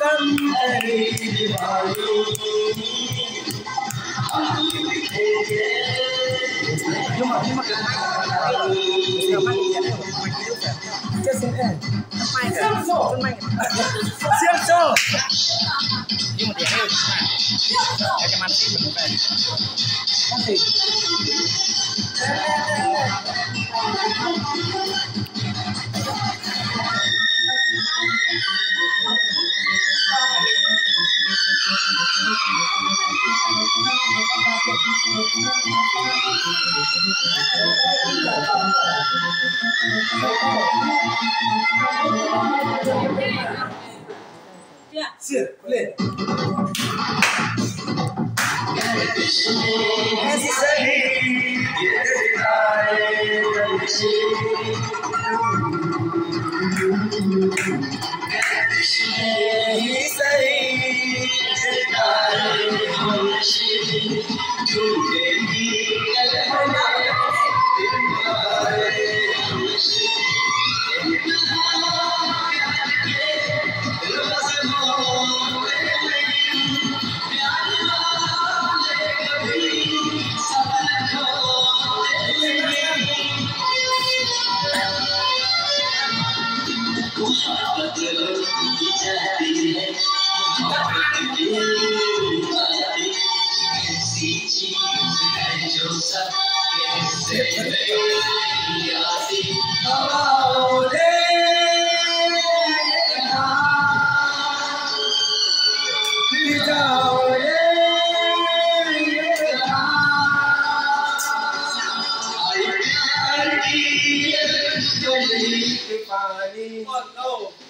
tâm ấy vào lưu nhưng mà nhưng mà cái này cái này chưa xin em mày cái chân mày siêu sâu nhưng mà tiếng ơi cái cái màn phim mình về màn phim Circle. Necessary. Oh no!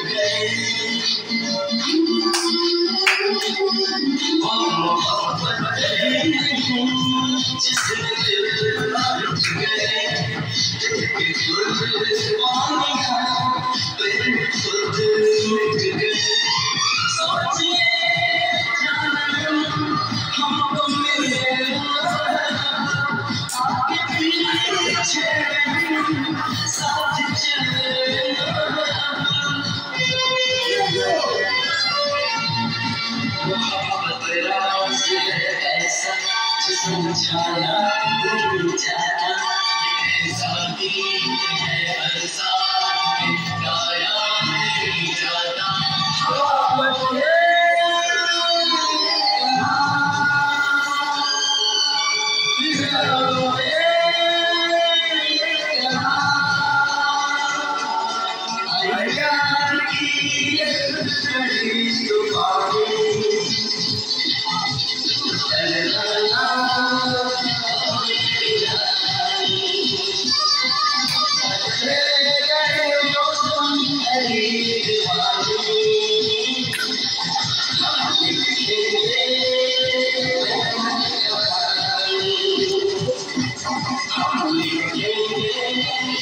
oh you. 그러시에서 지성처럼 울리잖아 해석이 해석이 너를 잊었다 좋아해 I got to get